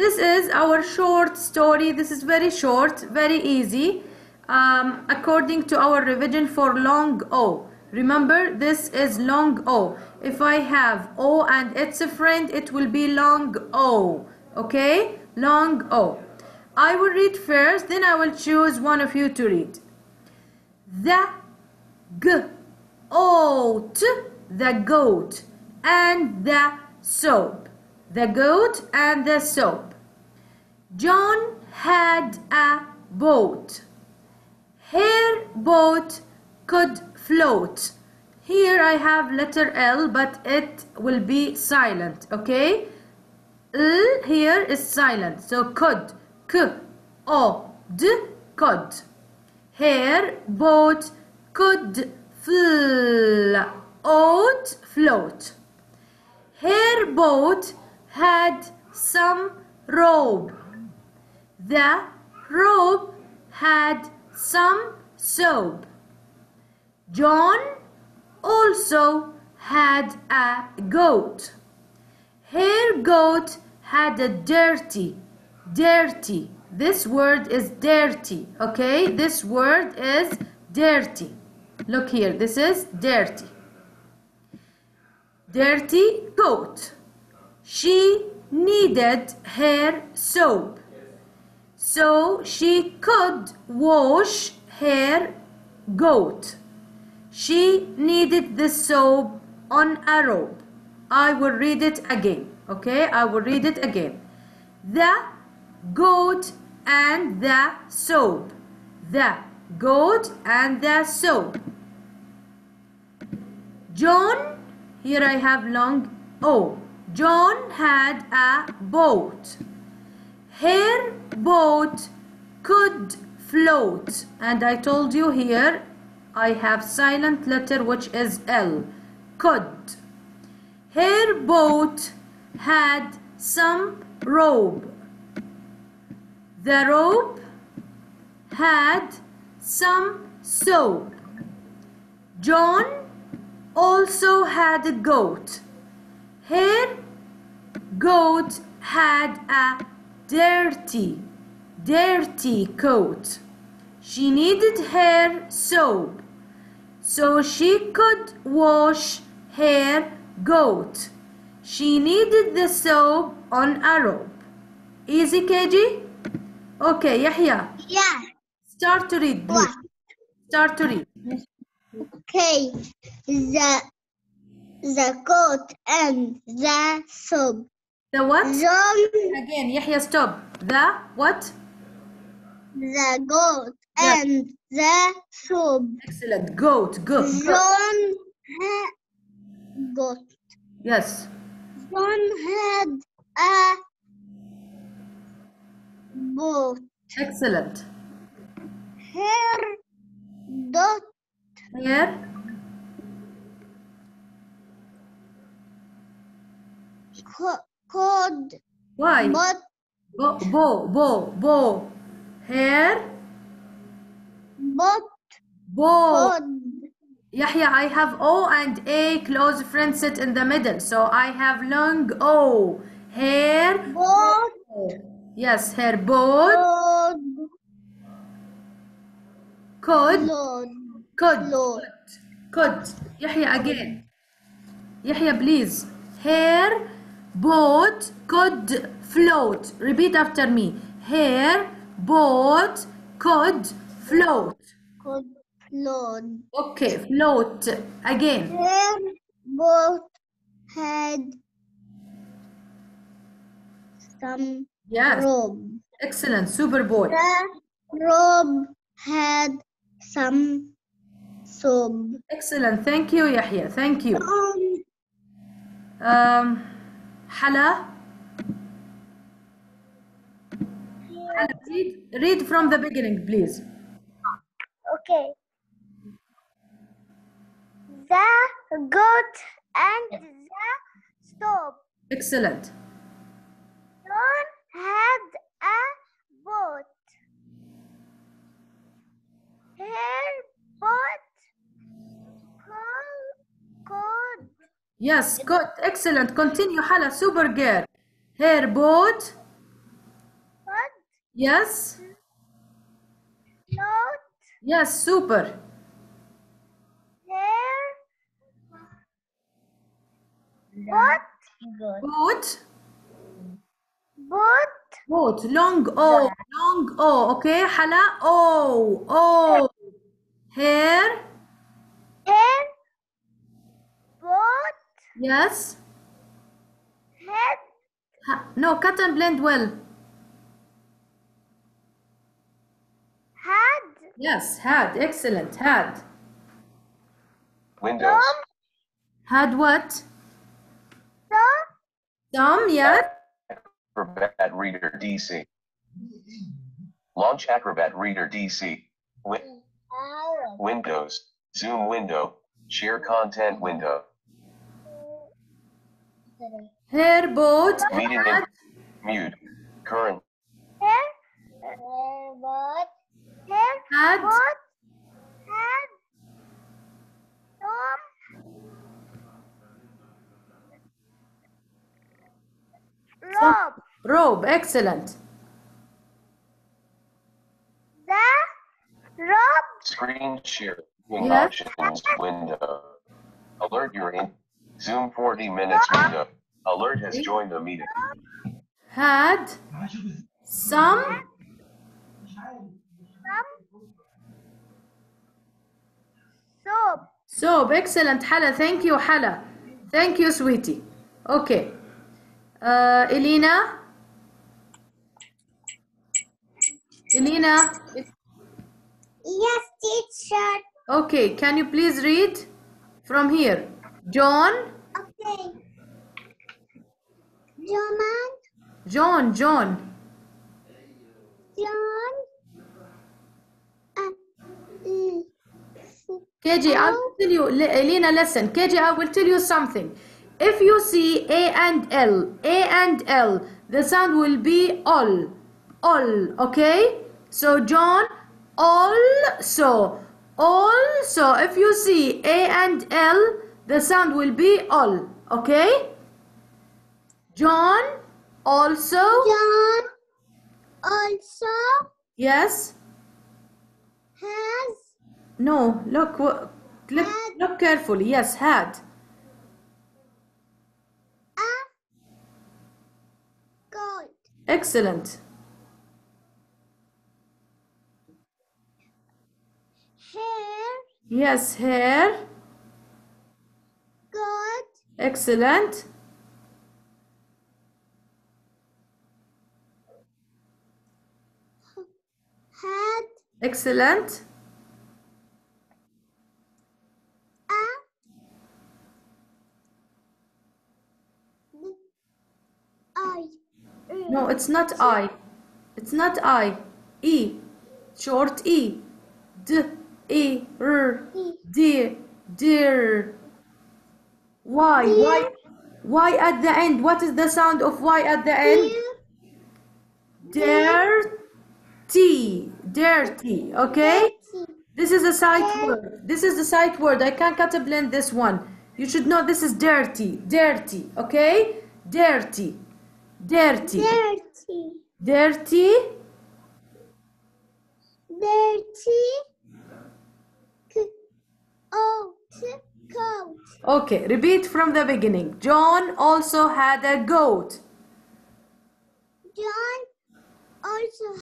this is our short story. This is very short, very easy. Um, according to our revision for long O. Remember, this is long O. If I have O and it's a friend, it will be long O. Okay? Long O. I will read first, then I will choose one of you to read. The g the goat, and the soap. The goat and the soap. Joan had a boat. Her boat could float. Here I have letter L, but it will be silent, okay? L here is silent, so could, k, o, d, could. Her boat could float, float. Her boat had some rope. The rope had some soap. Joan also had a goat. Her goat had a dirty, dirty. This word is dirty, okay? This word is dirty. Look here, this is dirty. Dirty goat. She needed her soap. So she could wash her goat. She needed the soap on a rope. I will read it again. Okay, I will read it again. The goat and the soap. The goat and the soap. Joan, here I have long O. Joan had a boat. Her boat could float. And I told you here I have silent letter which is L. Could. Her boat had some rope. The rope had some soap. Joan also had a goat. Her goat had a dirty, dirty coat. She needed her soap so she could wash her goat. She needed the soap on a rope. Easy, KG? Okay, Yahya, Yeah. start to read, please. What? Start to read. Okay. The the goat and the soap. The what? John Again, Yahya, stop. The what? the goat Yeah. and the soap. Excellent. Goat, goat, goat. John had goat. Yes. John had a boat. Excellent. Her dot Here. co- could Why? but Bo, bo, bo, bo. Hair. but Bo. could Yahya, I have O and A close friends sit in the middle. So I have long O. Hair. boat Yes, hair boat. could Could. load Could. load Could. Yahya again. Yahya, please. Hair boat could float. Repeat after me. Hair boat could float. could load. Okay, float. Again. Her boat had some Yes. rope. Excellent. Super boy. The rope had some soap. Excellent. Thank you, Yahya. Thank you. Um, Um, Hala. Hala, read, read from the beginning, please. okay. The goat and the stove. Excellent. John had a boat. Yes, good. Excellent. Continue, Hala. Super girl. Her boat What? Yes. goat, Yes, super. hare, boat, Boat. boat, Boat. Long O. Long O. Okay. Hala. O. O. Hair. Yes. head, Ha- no, cut and blend well. had, Yes, had. Excellent. Had. Windows. Had what? thumb, Some, yes. Acrobat Reader DC. Launch Acrobat Reader DC. Win- Windows. Zoom window. Share content window. Hair, boat, Meeting had. in mute. Current. hare, boat, hare, Had. boat, had, thumb, robe, Robe. Excellent. the robe, Screen share. Yes. Options window. Alert you're in. Zoom 40 minutes window. Alert has joined the meeting. Had. Some. some, soap, Soap. Excellent. Hala. Thank you, Hala. Thank you, sweetie. Okay. Uh, Elena. Elena. Yes, teacher. Okay. Can you please read from here? John. Okay. German, John. John. John, uh, mm, KJ, I will tell you, Le- Elena, listen. KJ, I will tell you something. If you see A and L, A and L, the sound will be all, all, okay? So, Joan, also, also. If you see A and L, the sound will be all, okay? Joan, also, Joan also yes? has No, look, look, look carefully. Yes, had. a goat. Excellent. Hair, Yes, hair. Excellent. had Excellent. a I. No, it's not I. It's not I. E. Short E. D. E. R. D. Dear. Y. Why? Why at the end. What is the sound of why at the end? Dirty. Dirty. Okay? This is a sight word. This is the sight word. I can't cut a blend this one. You should know this is dirty. Dirty. Okay? Dirty. Dirty. Dirty. Dirty. Dirty. Coat goat. Okay, repeat from the beginning. Joan also had a goat. Joan also